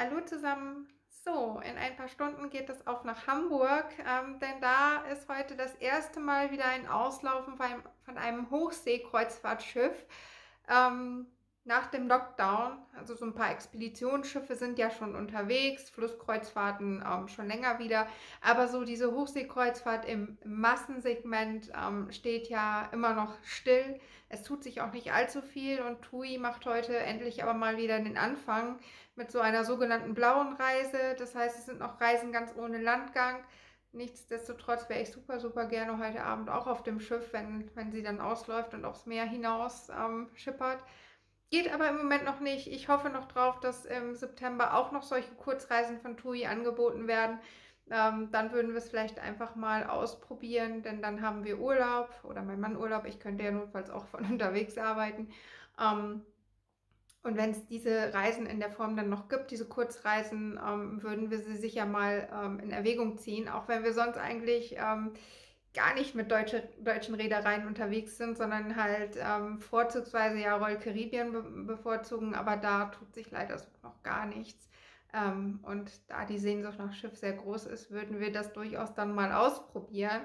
Hallo zusammen. So, in ein paar Stunden geht es auch nach Hamburg, ähm, denn da ist heute das erste Mal wieder ein Auslaufen von einem, von einem Hochseekreuzfahrtschiff. Ähm, nach dem Lockdown, also so ein paar Expeditionsschiffe sind ja schon unterwegs, Flusskreuzfahrten ähm, schon länger wieder, aber so diese Hochseekreuzfahrt im Massensegment ähm, steht ja immer noch still. Es tut sich auch nicht allzu viel und TUI macht heute endlich aber mal wieder den Anfang mit so einer sogenannten blauen Reise. Das heißt, es sind noch Reisen ganz ohne Landgang. Nichtsdestotrotz wäre ich super, super gerne heute Abend auch auf dem Schiff, wenn, wenn sie dann ausläuft und aufs Meer hinaus ähm, schippert. Geht aber im Moment noch nicht. Ich hoffe noch drauf, dass im September auch noch solche Kurzreisen von TUI angeboten werden. Ähm, dann würden wir es vielleicht einfach mal ausprobieren, denn dann haben wir Urlaub oder mein Mann Urlaub. Ich könnte ja notfalls auch von unterwegs arbeiten. Ähm, und wenn es diese Reisen in der Form dann noch gibt, diese Kurzreisen, ähm, würden wir sie sicher mal ähm, in Erwägung ziehen, auch wenn wir sonst eigentlich ähm, gar nicht mit deutsche, deutschen Reedereien unterwegs sind, sondern halt ähm, vorzugsweise ja Royal Caribbean be bevorzugen, aber da tut sich leider noch gar nichts. Ähm, und da die Sehnsucht nach Schiff sehr groß ist, würden wir das durchaus dann mal ausprobieren.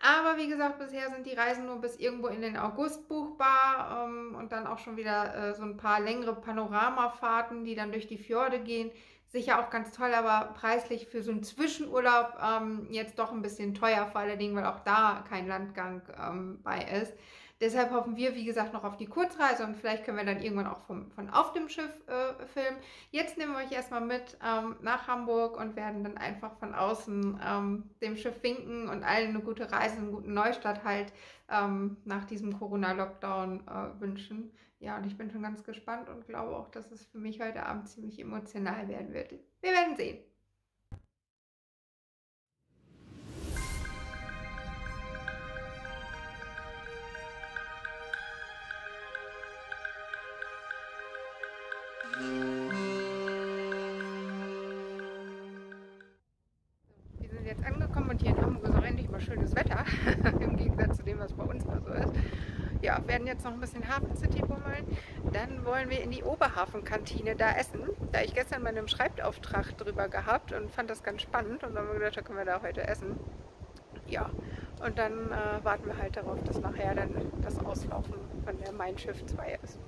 Aber wie gesagt, bisher sind die Reisen nur bis irgendwo in den August buchbar ähm, und dann auch schon wieder äh, so ein paar längere Panoramafahrten, die dann durch die Fjorde gehen sicher auch ganz toll, aber preislich für so einen Zwischenurlaub ähm, jetzt doch ein bisschen teuer, vor allen Dingen, weil auch da kein Landgang ähm, bei ist. Deshalb hoffen wir, wie gesagt, noch auf die Kurzreise und vielleicht können wir dann irgendwann auch vom, von auf dem Schiff äh, filmen. Jetzt nehmen wir euch erstmal mit ähm, nach Hamburg und werden dann einfach von außen ähm, dem Schiff winken und allen eine gute Reise, einen guten Neustart halt ähm, nach diesem Corona-Lockdown äh, wünschen. Ja, und ich bin schon ganz gespannt und glaube auch, dass es für mich heute Abend ziemlich emotional werden wird. Wir werden sehen. Wir sind jetzt angekommen und hier in Hamburg ist auch endlich mal schönes Wetter, im Gegensatz zu dem, was bei uns mal so ist. Ja, werden jetzt noch ein bisschen Hafen City bummeln. Dann wollen wir in die Oberhafenkantine da essen. Da ich gestern mal einen Schreibauftrag drüber gehabt und fand das ganz spannend und dann haben wir gedacht, da können wir da heute essen. Ja, und dann äh, warten wir halt darauf, dass nachher dann das Auslaufen von der Mein Schiff 2 ist.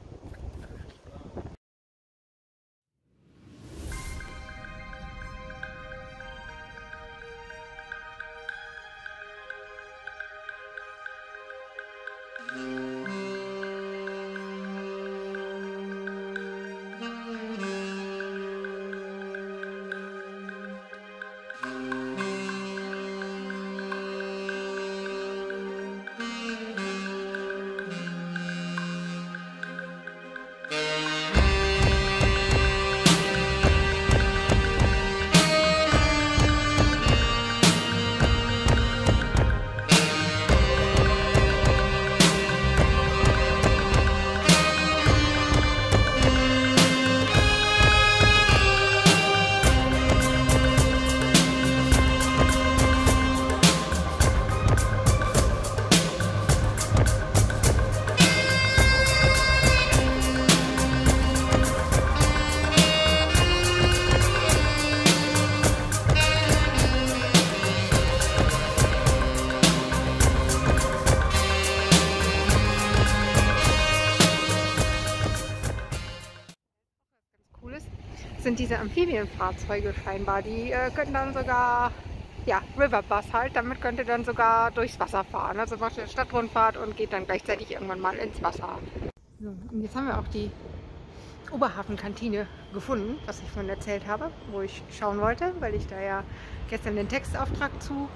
Diese Amphibienfahrzeuge scheinbar. Die äh, können dann sogar, ja, Riverbus halt, damit könnt ihr dann sogar durchs Wasser fahren. Also macht ihr Stadtrundfahrt und geht dann gleichzeitig irgendwann mal ins Wasser. So, und jetzt haben wir auch die Oberhafenkantine gefunden, was ich vorhin erzählt habe, wo ich schauen wollte, weil ich da ja gestern den Textauftrag zu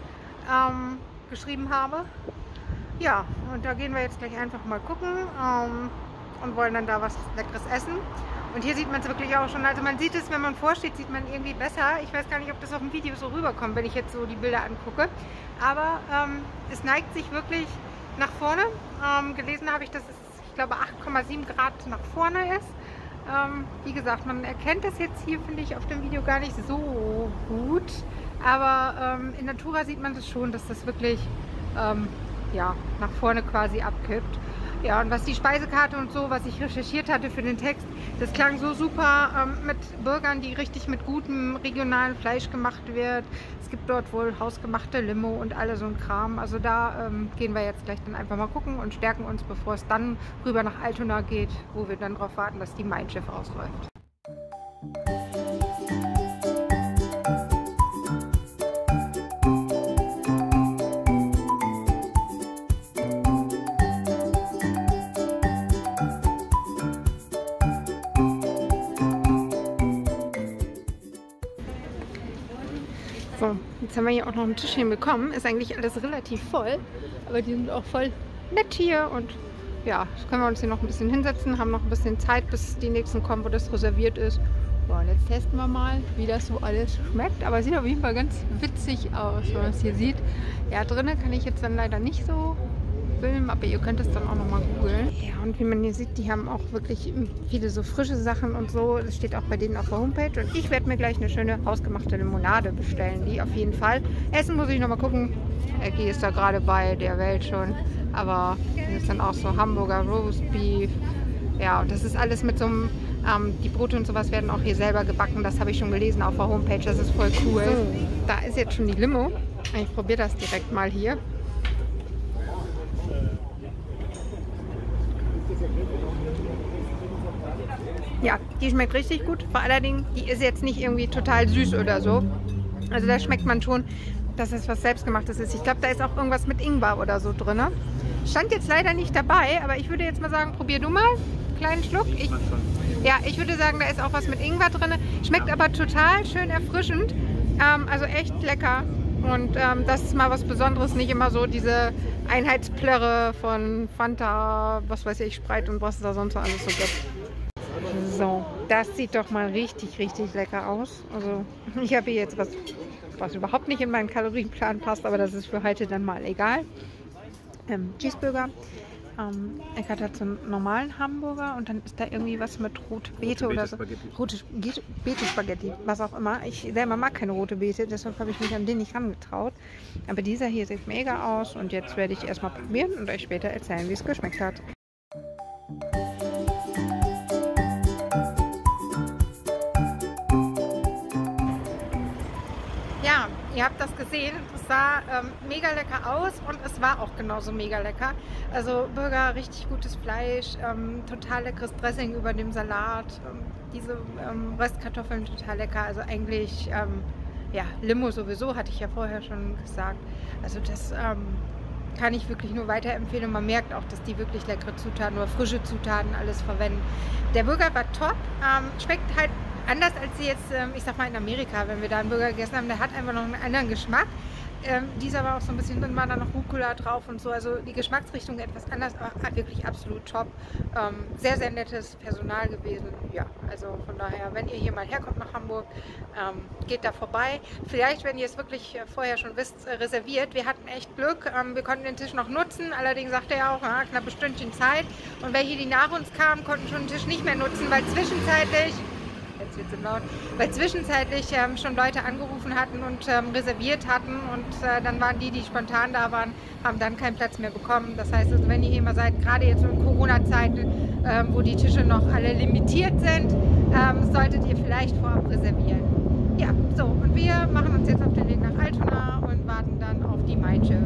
ähm, geschrieben habe. Ja, und da gehen wir jetzt gleich einfach mal gucken ähm, und wollen dann da was Leckeres essen. Und hier sieht man es wirklich auch schon. Also man sieht es, wenn man vorsteht, sieht man irgendwie besser. Ich weiß gar nicht, ob das auf dem Video so rüberkommt, wenn ich jetzt so die Bilder angucke. Aber ähm, es neigt sich wirklich nach vorne. Ähm, gelesen habe ich, dass es, ich glaube, 8,7 Grad nach vorne ist. Ähm, wie gesagt, man erkennt das jetzt hier, finde ich, auf dem Video gar nicht so gut. Aber ähm, in Natura sieht man das schon, dass das wirklich ähm, ja, nach vorne quasi abkippt. Ja, und was die Speisekarte und so, was ich recherchiert hatte für den Text, das klang so super ähm, mit Burgern, die richtig mit gutem regionalen Fleisch gemacht wird. Es gibt dort wohl hausgemachte Limo und alle so ein Kram. Also da ähm, gehen wir jetzt gleich dann einfach mal gucken und stärken uns, bevor es dann rüber nach Altona geht, wo wir dann darauf warten, dass die Mein Schiff ausläuft. Jetzt haben wir hier auch noch einen Tisch hinbekommen. Ist eigentlich alles relativ voll, aber die sind auch voll nett hier und ja, jetzt können wir uns hier noch ein bisschen hinsetzen, haben noch ein bisschen Zeit, bis die nächsten kommen, wo das reserviert ist. So, und jetzt testen wir mal, wie das so alles schmeckt. Aber es sieht auf jeden Fall ganz witzig aus, wenn man es hier sieht. Ja, drinnen kann ich jetzt dann leider nicht so filmen, aber ihr könnt es dann auch nochmal googeln. Ja, und wie man hier sieht, die haben auch wirklich viele so frische Sachen und so. Das steht auch bei denen auf der Homepage. Und ich werde mir gleich eine schöne hausgemachte Limonade bestellen, die auf jeden Fall. Essen muss ich nochmal gucken. Ecki ist da gerade bei der Welt schon. Aber das ist dann auch so Hamburger Roast Beef. Ja, und das ist alles mit so einem, ähm, die Brote und sowas werden auch hier selber gebacken. Das habe ich schon gelesen auf der Homepage. Das ist voll cool. So, da ist jetzt schon die Limo. Ich probiere das direkt mal hier. Ja, die schmeckt richtig gut. Vor allen Dingen, die ist jetzt nicht irgendwie total süß oder so. Also da schmeckt man schon, dass es was selbstgemachtes ist. Ich glaube, da ist auch irgendwas mit Ingwer oder so drin. Stand jetzt leider nicht dabei, aber ich würde jetzt mal sagen, probier du mal. Kleinen Schluck. Ich, ja, ich würde sagen, da ist auch was mit Ingwer drin. Schmeckt aber total schön erfrischend. Ähm, also echt lecker. Und ähm, das ist mal was Besonderes, nicht immer so diese Einheitsplörre von Fanta, was weiß ich, Spreit und was es da sonst alles so gibt. So, das sieht doch mal richtig, richtig lecker aus. Also ich habe hier jetzt was, was überhaupt nicht in meinen Kalorienplan passt, aber das ist für heute dann mal egal. Ähm, Cheeseburger. Ähm, ich hatte so einen normalen Hamburger und dann ist da irgendwie was mit rote Beete oder so. Rote Beete Spaghetti, was auch immer. Ich selber mag keine rote Beete, deshalb habe ich mich an den nicht rangetraut. Aber dieser hier sieht mega aus und jetzt werde ich erstmal probieren und euch später erzählen, wie es geschmeckt hat. Ihr habt das gesehen, es sah ähm, mega lecker aus und es war auch genauso mega lecker. Also Burger, richtig gutes Fleisch, ähm, total leckeres Dressing über dem Salat, ähm, diese ähm, Röstkartoffeln total lecker. Also eigentlich, ähm, ja, Limo sowieso, hatte ich ja vorher schon gesagt. Also das ähm, kann ich wirklich nur weiterempfehlen man merkt auch, dass die wirklich leckere Zutaten oder frische Zutaten alles verwenden. Der Burger war top, schmeckt halt anders als sie jetzt, ähm, ich sag mal in Amerika, wenn wir da einen Burger gegessen haben, der hat einfach noch einen anderen Geschmack. Ähm, dieser war auch so ein bisschen, dann war da noch Rucola drauf und so, also die Geschmacksrichtung etwas anders, aber wirklich absolut top. Ähm, sehr, sehr nettes Personal gewesen. Ja, also von daher, wenn ihr hier mal herkommt nach Hamburg, ähm, geht da vorbei. Vielleicht, wenn ihr es wirklich äh, vorher schon wisst, äh, reserviert. Wir hatten echt Glück, ähm, wir konnten den Tisch noch nutzen, allerdings sagte er auch, na, knappe Stündchen Zeit. Und welche, die nach uns kamen, konnten schon den Tisch nicht mehr nutzen, weil zwischenzeitlich jetzt wird es laut, weil zwischenzeitlich ähm, schon Leute angerufen hatten und ähm, reserviert hatten und äh, dann waren die, die spontan da waren, haben dann keinen Platz mehr bekommen. Das heißt, also, wenn ihr hier mal seid, gerade jetzt in Corona-Zeiten, ähm, wo die Tische noch alle limitiert sind, ähm, solltet ihr vielleicht vorab reservieren. Ja, so, und wir machen uns jetzt auf den Weg nach Altona und warten dann auf die Mein Schiff.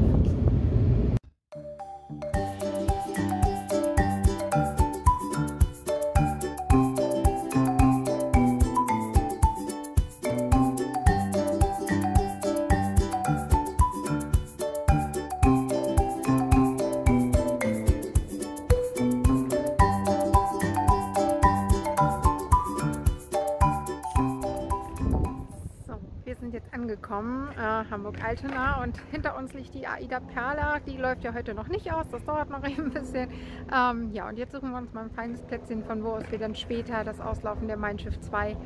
Angekommen, äh, Hamburg-Altena und hinter uns liegt die Aida Perla, die läuft ja heute noch nicht aus, das dauert noch ein bisschen. Ähm, ja und jetzt suchen wir uns mal ein feines Plätzchen, von wo aus wir dann später das Auslaufen der Mein Schiff 2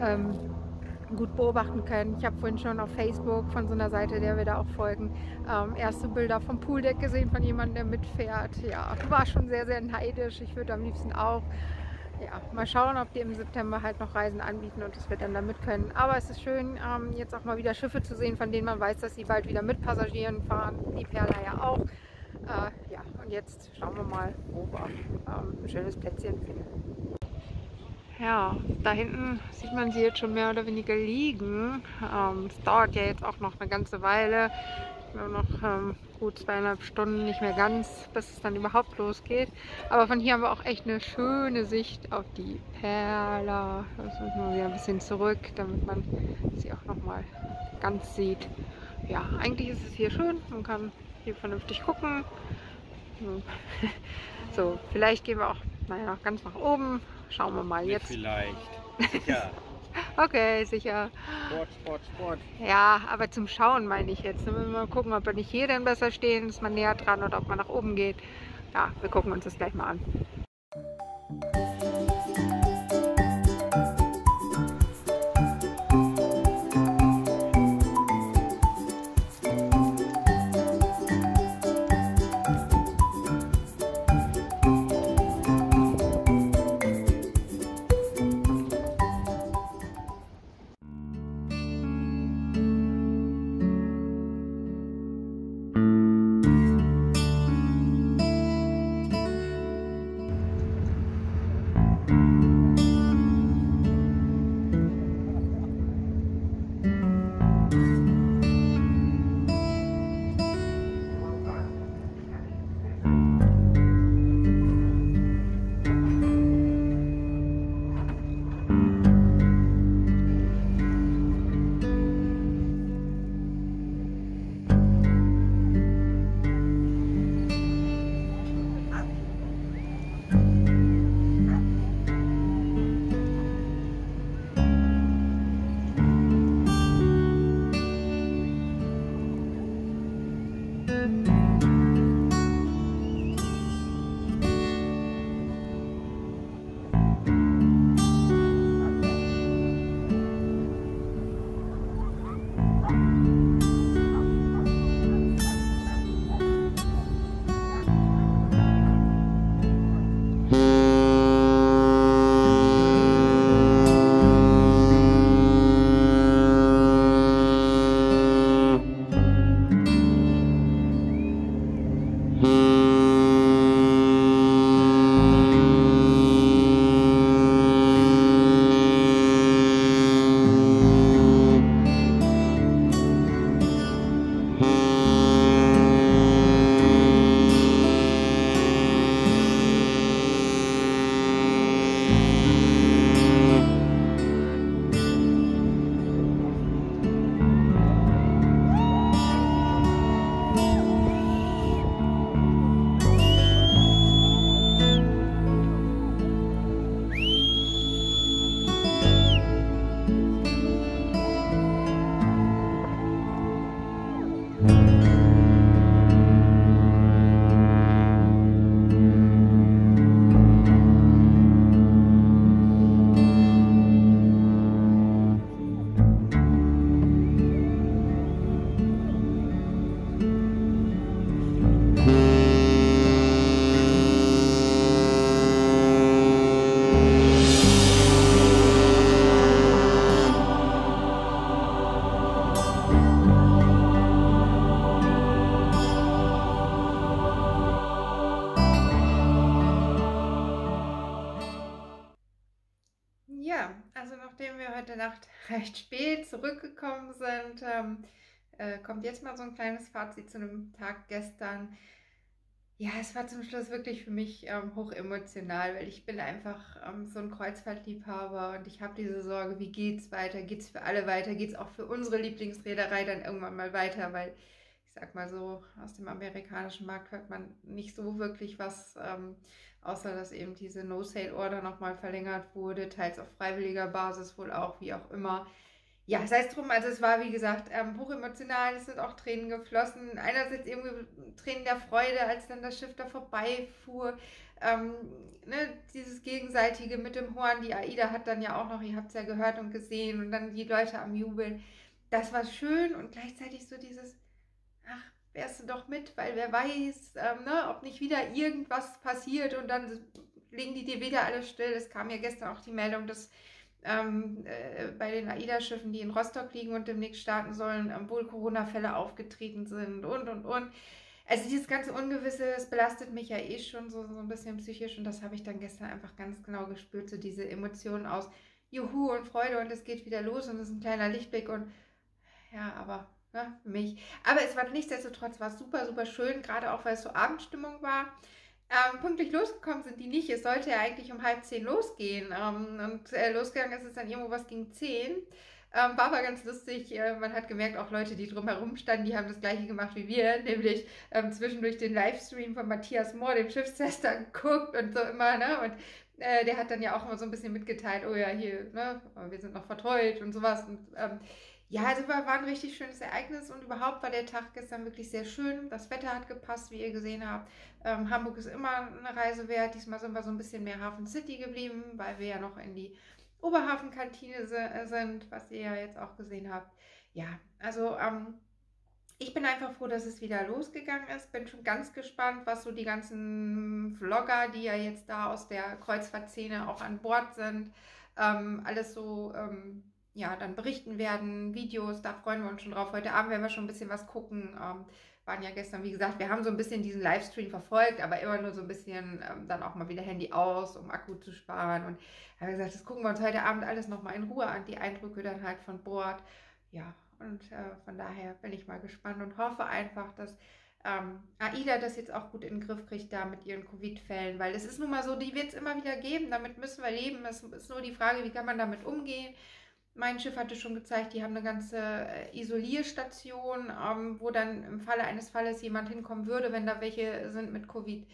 ähm, gut beobachten können. Ich habe vorhin schon auf Facebook von so einer Seite, der wir da auch folgen, ähm, erste Bilder vom Pooldeck gesehen von jemandem, der mitfährt. Ja, war schon sehr, sehr neidisch. Ich würde am liebsten auch ja, mal schauen, ob die im September halt noch Reisen anbieten und dass wir dann da mit können. Aber es ist schön, ähm, jetzt auch mal wieder Schiffe zu sehen, von denen man weiß, dass sie bald wieder mit Passagieren fahren. Die Perla ja auch. Äh, ja, und jetzt schauen wir mal, wo wir ähm, ein schönes Plätzchen finden. Ja, da hinten sieht man sie jetzt schon mehr oder weniger liegen. Ähm, es dauert ja jetzt auch noch eine ganze Weile. Nur noch ähm, gut zweieinhalb Stunden, nicht mehr ganz, bis es dann überhaupt losgeht. Aber von hier haben wir auch echt eine schöne Sicht auf die Perla. Das müssen wir wieder ein bisschen zurück, damit man sie auch nochmal ganz sieht. Ja, eigentlich ist es hier schön. Man kann hier vernünftig gucken. So, vielleicht gehen wir auch naja, ganz nach oben. Schauen wir mal jetzt. Vielleicht. Sicher. Okay, sicher. Sport, Sport, Sport. Ja, aber zum Schauen meine ich jetzt. Dann müssen wir mal gucken, ob wir nicht hier dann besser stehen, ist man näher dran oder ob man nach oben geht. Ja, wir gucken uns das gleich mal an. Nacht recht spät zurückgekommen sind, ähm, äh, kommt jetzt mal so ein kleines Fazit zu einem Tag gestern. Ja, es war zum Schluss wirklich für mich ähm, hoch emotional, weil ich bin einfach ähm, so ein Kreuzfahrtliebhaber und ich habe diese Sorge, wie geht's weiter? Geht's für alle weiter? Geht's auch für unsere Lieblingsreederei dann irgendwann mal weiter? Weil sag mal so, aus dem amerikanischen Markt hört man nicht so wirklich was. Ähm, außer dass eben diese No-Sale-Order nochmal verlängert wurde, teils auf freiwilliger Basis wohl auch, wie auch immer. Ja, sei es drum, also es war wie gesagt ähm, hochemotional, es sind auch Tränen geflossen. Einerseits irgendwie Tränen der Freude, als dann das Schiff da vorbeifuhr. Ähm, ne, dieses gegenseitige mit dem Horn, die AIDA hat dann ja auch noch, ihr habt es ja gehört und gesehen, und dann die Leute am Jubeln. Das war schön und gleichzeitig so dieses, ach, wärst du doch mit, weil wer weiß, ähm, ne, ob nicht wieder irgendwas passiert und dann legen die dir wieder alles still. Es kam ja gestern auch die Meldung, dass ähm, äh, bei den AIDA-Schiffen, die in Rostock liegen und demnächst starten sollen, ähm, wohl Corona-Fälle aufgetreten sind und, und, und. also dieses ganze Ungewisse, das belastet mich ja eh schon so, so ein bisschen psychisch und das habe ich dann gestern einfach ganz genau gespürt, so diese Emotionen aus Juhu und Freude und es geht wieder los und es ist ein kleiner Lichtblick und ja, aber ne, für mich. Aber es war nichtsdestotrotz war super, super schön, gerade auch weil es so Abendstimmung war. Ähm, pünktlich losgekommen sind die nicht. Es sollte ja eigentlich um halb zehn losgehen. Ähm, und äh, losgegangen ist es dann irgendwo was gegen zehn. Ähm, war aber ganz lustig. Äh, man hat gemerkt, auch Leute, die drumherum standen, die haben das gleiche gemacht wie wir, nämlich ähm, zwischendurch den Livestream von Matthias Mohr, dem Schiffstester, geguckt und so immer. Ne? Und äh, der hat dann ja auch immer so ein bisschen mitgeteilt, oh ja, hier, ne, wir sind noch vertreut und sowas. Und ähm, ja, also war, ein richtig schönes Ereignis und überhaupt war der Tag gestern wirklich sehr schön. Das Wetter hat gepasst, wie ihr gesehen habt. Ähm, Hamburg ist immer eine Reise wert. Diesmal sind wir so ein bisschen mehr Hafen City geblieben, weil wir ja noch in die Oberhafenkantine äh, sind, was ihr ja jetzt auch gesehen habt. Ja, also ähm, ich bin einfach froh, dass es wieder losgegangen ist. Bin schon ganz gespannt, was so die ganzen Vlogger, die ja jetzt da aus der Kreuzfahrtszene auch an Bord sind, ähm, alles so ähm, ja, dann berichten werden, Videos, da freuen wir uns schon drauf. Heute Abend werden wir schon ein bisschen was gucken. Ähm, waren ja gestern, wie gesagt, wir haben so ein bisschen diesen Livestream verfolgt, aber immer nur so ein bisschen ähm, dann auch mal wieder Handy aus, um Akku zu sparen. Und haben gesagt, das gucken wir uns heute Abend alles nochmal in Ruhe an, die Eindrücke dann halt von Bord. Ja, und äh, von daher bin ich mal gespannt und hoffe einfach, dass ähm, AIDA das jetzt auch gut in den Griff kriegt da mit ihren Covid-Fällen, weil es ist nun mal so, die wird es immer wieder geben, damit müssen wir leben. Es ist nur die Frage, wie kann man damit umgehen mein Schiff hatte schon gezeigt, die haben eine ganze äh, Isolierstation, ähm, wo dann im Falle eines Falles jemand hinkommen würde, wenn da welche sind mit Covid,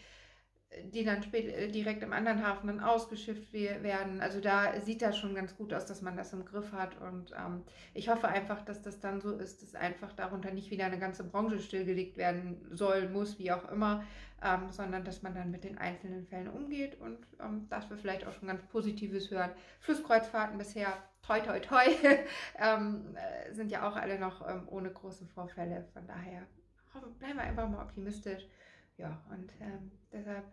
die dann spät, äh, direkt im anderen Hafen dann ausgeschifft werden. Also da sieht das schon ganz gut aus, dass man das im Griff hat. Und ähm, ich hoffe einfach, dass das dann so ist, dass einfach darunter nicht wieder eine ganze Branche stillgelegt werden soll, muss, wie auch immer, ähm, sondern dass man dann mit den einzelnen Fällen umgeht und ähm, dass wir vielleicht auch schon ganz Positives hören. Flusskreuzfahrten bisher toi, toi, toi, ähm, äh, sind ja auch alle noch ähm, ohne große Vorfälle. Von daher bleiben wir einfach mal optimistisch. Ja, und ähm, deshalb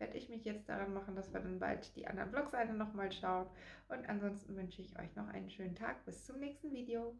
werde ich mich jetzt daran machen, dass wir dann bald die anderen Vlogs alle nochmal schauen. Und ansonsten wünsche ich euch noch einen schönen Tag. Bis zum nächsten Video.